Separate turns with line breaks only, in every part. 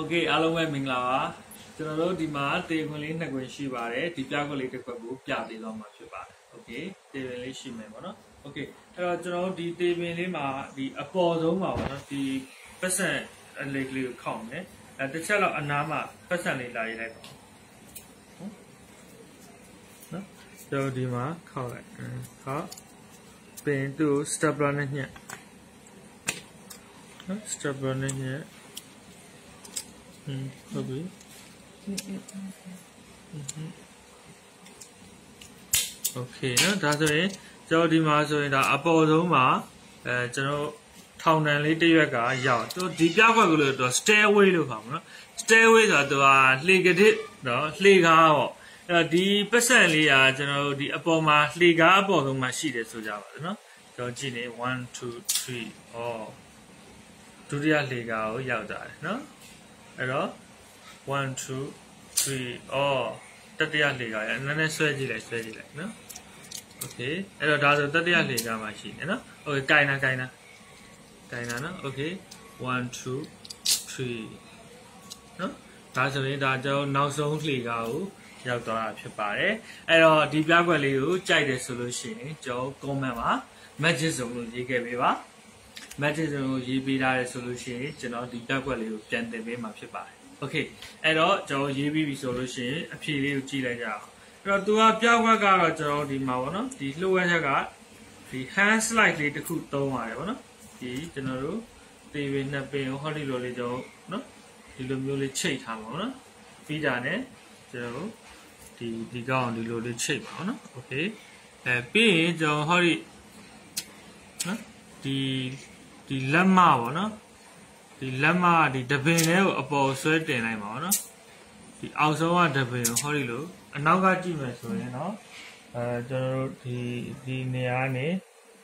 ဟုတ်ကဲ့အားလုံးပဲမင်္ဂလာပါကျွန်တော်တို့ဒီမှာတေခွင်လေးနှစ်ခွင်ရှိပါတယ်ဒီပြခွက်လေးတစ်ခွက်ကိုပြပေးတော့မှာဖြစ်ပါတယ်ဟုတ်ကဲ့တေခွင်လေးရှိမယ်ပေါ့နော်ဟုတ်ကဲ့အဲ့တော့ကျွန်တော်တို့ဒီတေခွင်လေးမှာဒီအပေါ်ဆုံးမှာပေါ့နော်ဒီပတ်စံအလေးကလေးကိုခောက်မယ်အဲတစ်ချက်တော့အနားမှာပတ်စံလေးလာရေးလိုက်ပါနော်ကျွန်တော်ဒီမှာခောက်လိုက်ဟုတ်ပင်သူ့ stapler နဲ့ညှက်နော် stapler နဲ့ညှက် อืมဟုတ်ပြီโอเคเนาะဒါဆိုရင်ကျွန်တော်ဒီမှာဆိုရင်ဒါအပေါ်ဆုံးမှာအဲကျွန်တော်ထောင်တန်လေးတစ်ရွက်ကရောက်သူဒီပြခွက်ကလေးတော့ stairway လို့ခေါ်မှာเนาะ stairway ဆိုတာသူကလှေကတစ်เนาะလှေကားပေါ့အဲ့တော့ဒီပတ်စံလေးကကျွန်တော်ဒီအပေါ်မှာလှေကားအပေါ်ဆုံးမှာရှိတယ်ဆိုကြပါစို့เนาะကျွန်တော်ကြည့်နေ1 2 3ဩဒုတိယလှေကားကိုရောက်တာเนาะ အဲ့တော့1 2 3 all တတိယလှေကရနည်းနည်းဆွဲကြည့်လိုက်ဆွဲကြည့်လိုက်နော် okay အဲ့တော့ဒါဆိုတတိယလှေကမှရှိနေနော် okay ကင်နာကင်နာကင်နာနော် okay 1 2 3နော်ဒါဆိုရင်ဒါကျွန်တော်နောက်ဆုံးလှေကကိုရောက်သွားတာဖြစ်ပါတယ်အဲ့တော့ဒီပြကွက်လေးကိုကြိုက်တယ်ဆိုလို့ရှိရင်ကျွန်တော် comment မှာ magic ဆိုလို့ရေးခဲ့ပေးပါ magic zone ကိုရေးပေးထားတယ်ဆိုလို့ရှိရင်ကျွန်တော်ဒီပြကွက်လေးကိုပြန်သင်ပေးမှာဖြစ်ပါတယ်โอเคအဲ့တော့ကျွန်တော်ရေးပြီးပြီဆိုလို့ရှိရင်အဖြေလေးကိုကြည့်လိုက်ကြအောင်အဲ့တော့သူကပြကွက်ကတော့ကျွန်တော်ဒီမှာပေါ့နော်ဒီလှုပ်ရချက်ကဒီ hand slide လေးတစ်ခုသုံးပါတယ်ပေါ့နော်ဒီကျွန်တော်တို့တေးပင်နှစ်ပင်ဟောဒီလိုလေးကျွန်တော်နော်ဒီလိုမျိုးလေးချိတ်ထားပါပေါ့နော်ပြီးတာနဲ့ကျွန်တော်ဒီဒီကောင်ဒီလိုလေးချိတ်ပါပေါ့နော်โอเคအဲပြီးရင်ကျွန်တော်ဟောဒီနော် ဒီဒီလက်မပေါ့နော်ဒီလက်မဒီတပင်လေးကိုအပေါ်ဆွဲတင်လိုက်ပါတော့ဒီအောက်ဆုံးကတပင်ကိုဟောဒီလိုအနောက်ကကြည့်မယ်ဆိုရင်တော့အဲကျွန်တော်တို့ဒီဒီနေရာနေ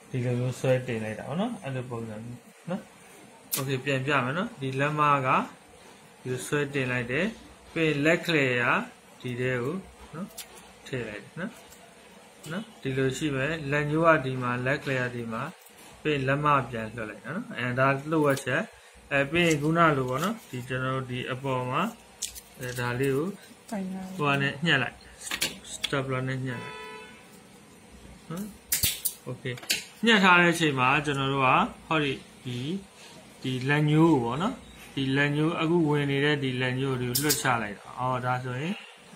ဒီလိုမျိုးဆွဲတင်လိုက်တာပေါ့နော်အဲ့လိုပုံစံနော်โอเคပြန်ပြမယ်နော်ဒီလက်မကဒီလိုဆွဲတင်လိုက်တယ်ပြီးလက်ကလေးကဒီတဲ့ကိုနော်ထည့်လိုက်တယ်နော်နော်ဒီလိုရှိမယ်လက်ညှိုးကဒီမှာလက်ကလေးကဒီမှာ ပြီးလက်မပြန်လွှတ်လိုက်နော်အဲဒါလှုပ်ရချက်အဲပြီးခုနလိုပေါ့နော်ဒီကျွန်တော်ဒီအပေါ်မှာအဲဒါလေးကိုတိုင်ဟိုကနေညှက်လိုက် stapler နဲ့ညှက်လိုက်နော် okay ညှက်ထားတဲ့အချိန်မှာကျွန်တော်တို့ကဟောဒီဒီဒီလက်ညိုးကိုပေါ့နော်ဒီလက်ညိုးအခုဝင်နေတဲ့ဒီလက်ညိုးကိုလွှတ်ချလိုက်တာအော်ဒါဆိုရင်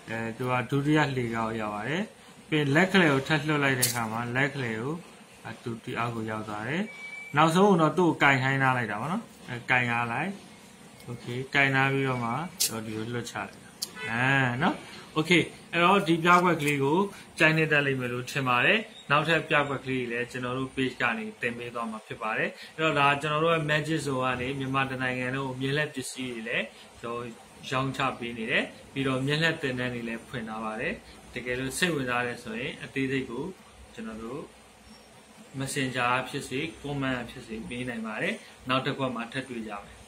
အဲသူကဒုတိယလှေကောက်ရပါတယ်ပြီးလက်ကလေးကိုထပ်လွှတ်လိုက်တဲ့အခါမှာလက်ကလေးကို အတူတီအောက်ကိုရောက်သွားတယ်နောက်ဆုံးတော့သူ့ကိုကင်ခိုင်းထားလိုက်တာပေါ့နော်အဲကင်ရလိုက်โอเคကင်နာပြီးတော့မှတော့ဒီကိုလွတ်ချလိုက်တာအဲเนาะโอเคအဲ့တော့ဒီပြကွက်ကလေးကိုကြိုင်နေတတ်လိမ့်မယ်လို့ထင်ပါတယ်နောက်ထပ်ပြကွက်ကလေးလည်းကျွန်တော်တို့ page ကနေတင်ပေးသွားမှာဖြစ်ပါတယ်အဲ့တော့ဒါကျွန်တော်တို့ရဲ့ magic zone ကနေမြန်မာတနိုင်ငံလုံးကိုမြင်လက်ပစ္စည်းတွေလည်းကျွန်တော်ရောင်းချပေးနေတယ်ပြီးတော့မြင်လက်တင်တန်းတွေလည်းဖွင့်ထားပါတယ်တကယ်လို့စိတ်ဝင်စားရဲဆိုရင်အသေးစိတ်ကိုကျွန်တော်တို့ messenger ဖြစ်စေ comment ဖြစ်စေပေးနိုင်ပါတယ်နောက်တစ်ခွက်မှာထပ်တွေ့ကြမယ်